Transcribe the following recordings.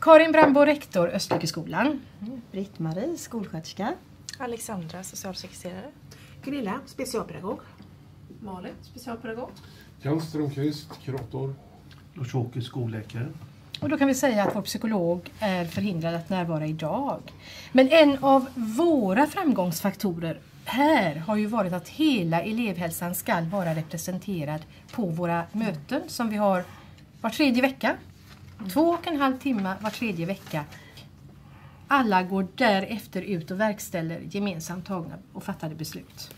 Karin Brambo, rektor Österbyskolan. Britt-Marie, skolsköterska. Alexandra, socialsekreterare. Gunilla, specialpedagog. Malin, specialpedagog. Jan Strömqvist, kurator. Lars-Åke, skolläkare. Och då kan vi säga att vår psykolog är förhindrad att närvara idag. Men en av våra framgångsfaktorer här har ju varit att hela elevhälsan ska vara representerad på våra möten som vi har var tredje vecka. Två och en halv timme var tredje vecka. Alla går därefter ut och verkställer gemensamt tagna och fattade beslut.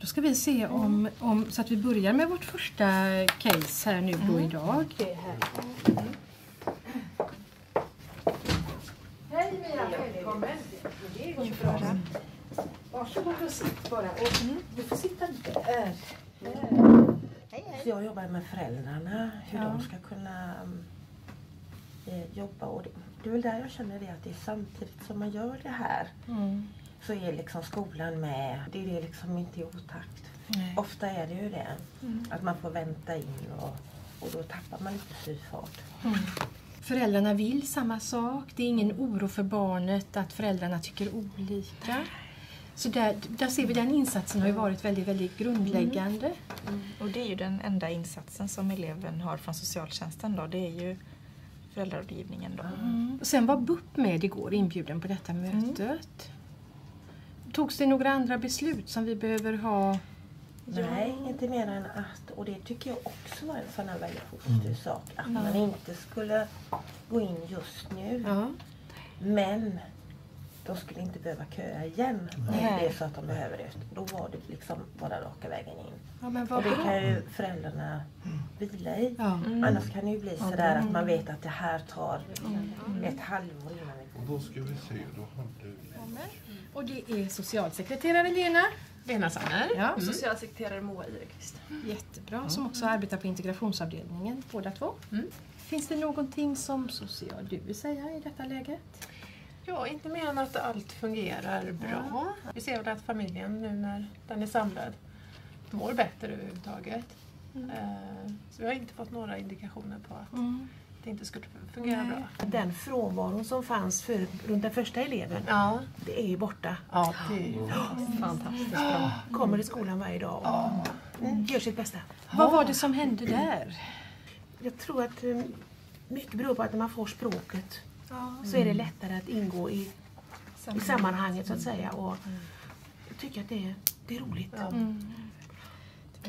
Då ska vi se om, om så att vi börjar med vårt första case här nu då idag. Hej Mia, välkommen. Det är bra. Varsågod och sitt bara. Och Du får sitta där. Så jag jobbar med föräldrarna, hur de ska kunna eh, jobba. Och det, det är väl där jag känner det att det är samtidigt som man gör det här Mm. så är liksom skolan med. Det är liksom inte i otakt. Nej. Ofta är det ju det. Att man får vänta in och, och då tappar man lite styrfart. Föräldrarna vill samma sak. Det är ingen oro för barnet att föräldrarna tycker olika. Så där, där ser vi den insatsen har ju varit väldigt, väldigt grundläggande. Och det är ju den enda insatsen som eleven har från socialtjänsten då. Det är ju föräldrarådgivningen då. Och sen var BUP med igår inbjuden på detta mötet. Togs det några andra beslut som vi behöver ha? Nej, inte mer än att, och det tycker jag också var en sån här väldigt positiv sak, att man inte skulle gå in just nu. Men de skulle inte behöva köa igen om det är så att de behöver det. Då var det liksom bara raka vägen in. ja men Och det bra. kan ju föräldrarna vila i. Ja. Annars kan det ju bli sådär att man vet att det här tar ett halvår innan Och då ska vi se, då hade vi... Och det är socialsekreterare Lena. Lena Sanner. Ja. Socialsekreterare Moa Ireqvist. Jättebra, som också arbetar på integrationsavdelningen båda två. Finns det någonting som social du vill säga i detta läget? Ja, inte mer än att allt fungerar bra. Vi ser väl att familjen nu när den är samlad mår bättre överhuvudtaget. Eh, Så vi har inte fått några indikationer på att det inte skulle fungera bra. Den frånvaron som fanns för, runt den första eleven, Ja, det är ju borta. ja det är ju fantastiskt bra. Kommer till skolan varje dag och mm, gör sitt bästa. Vad var det som hände där? Jag tror att eh, mycket beror på att man får språket så är det lättare att ingå i, i sammanhanget så att säga. Och jag tycker att det är, det är roligt.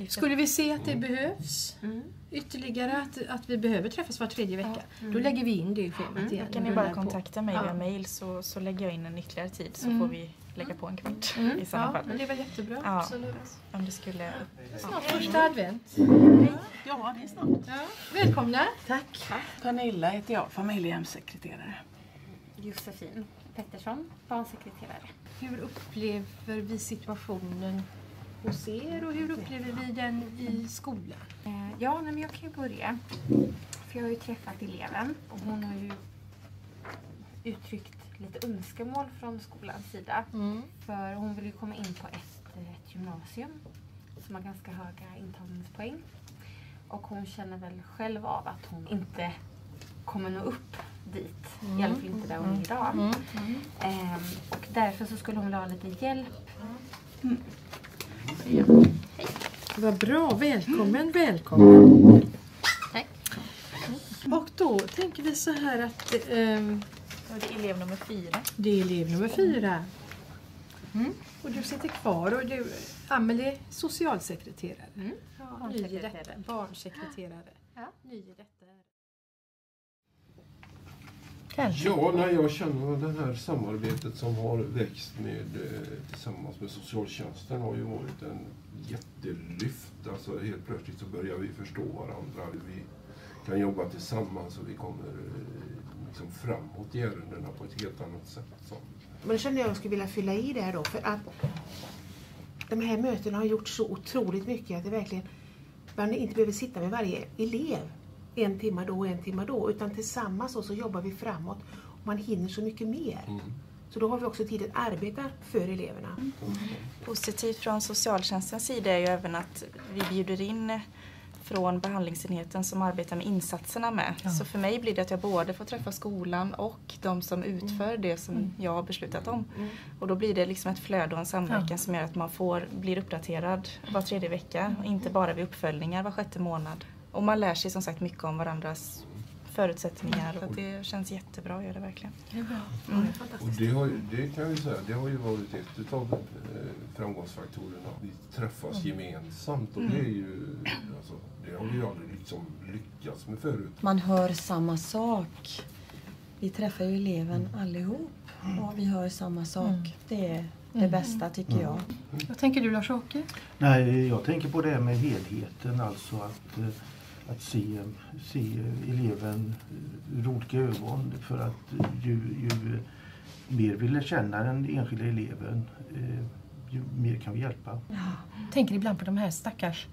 Skulle vi se att det behövs ytterligare, att, att vi behöver träffas var tredje vecka, då lägger vi in det i schemat igen. Då kan ni bara kontakta mig Ja. via mail så, så lägger jag in en ytterligare tid så får vi lägga på en kvart i sådana Ja, fall. men det väl jättebra. Ja, Absolut. om det skulle... Snart första advent. Ja, det är snart. Ja. Välkomna! Tack. Pernilla heter jag, familjehemssekreterare. Josefin Pettersson, barnsekreterare. Hur upplever vi situationen hos er och hur upplever vi den i skolan? Eh, Ja, men jag kan ju börja. För jag har ju träffat eleven och hon har ju uttryckt lite önskemål från skolans sida. För hon vill ju komma in på ett, ett gymnasium som har ganska höga intagningspoäng. Och hon känner väl själv av att hon inte kommer nå upp dit. I alla fall inte där hon är idag. Ehm, och därför så skulle hon vilja ha lite hjälp. Vad bra, välkommen, välkommen. Tack. Och då tänker vi så här att ehm, Då är det elev nummer fyra. det är elev nummer fyra. Och du sitter kvar och du, Amelie, socialsekreterare. Ja, ny i barnsekreterare. barnsekreterare. Ja. Ny i detta. Kanske. Ja, nej, jag känner att det här samarbetet som har växt med, eh, tillsammans med socialtjänsten har ju varit en jättelyft. Alltså helt plötsligt så börjar vi förstå varandra. Vi kan jobba tillsammans och vi kommer eh, liksom framåt i ärendena på ett helt annat sätt. Så. Men det känner jag skulle vilja fylla i det här då. För att de här mötena har gjort så otroligt mycket att det verkligen man inte behöver sitta med varje elev en timme då och en timme då. Utan tillsammans då så jobbar vi framåt. Och man hinner så mycket mer. Så då har vi också tid att arbeta för eleverna. Positivt från socialtjänstens sida är ju även att vi bjuder in från behandlingsenheten som arbetar med insatserna med. Ja. Så för mig blir det att jag både får träffa skolan och de som utför det som jag har beslutat om. Och då blir det liksom ett flöde och en samverkan Ja. som gör att man får, blir uppdaterad var tredje vecka och inte bara vid uppföljningar var sjätte månad. Och man lär sig som sagt mycket om varandras förutsättningar och det känns jättebra, gör det verkligen. Det är bra. Mm. Och det, har, ju- det kan vi säga, det har ju varit ett av eh, framgångsfaktorerna. Vi träffas gemensamt och det är ju, alltså, det har vi ju aldrig liksom lyckats med förut. Man hör samma sak. Vi träffar ju eleven allihop och vi hör samma sak. Det är det bästa tycker jag. Vad tänker du Lars-Åke? Nej, jag tänker på det här med helheten, alltså att, eh, att se, se eleven ur olika ögon. För att ju, ju mer vi lär känna den enskilda eleven, eh, ju mer kan vi hjälpa. tänker ibland på de här stackars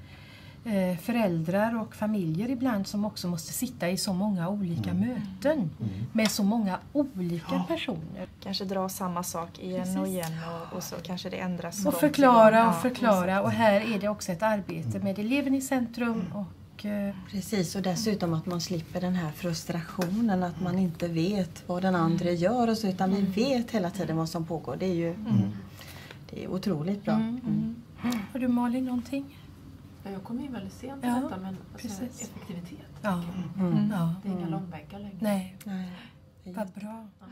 eh, föräldrar och familjer ibland som också måste sitta i så många olika möten med så många olika personer. Kanske dra samma sak igen och igen och, och så kanske det ändras. Och förklara och Ja, förklara och här är det också ett arbete med eleven i centrum och eh, Precis och dessutom att man slipper den här frustrationen att man inte vet vad den andra gör och så, utan vi vet hela tiden vad som pågår. Det är ju det är otroligt bra. Mm. Har du Malin någonting? Ja, Jag kom in väldigt sent Ja, detta men alltså, precis. effektivitet. Ja. Mm. ja. Det är inga långväggar längre. Nej, Nej, det är vad bra. Ja.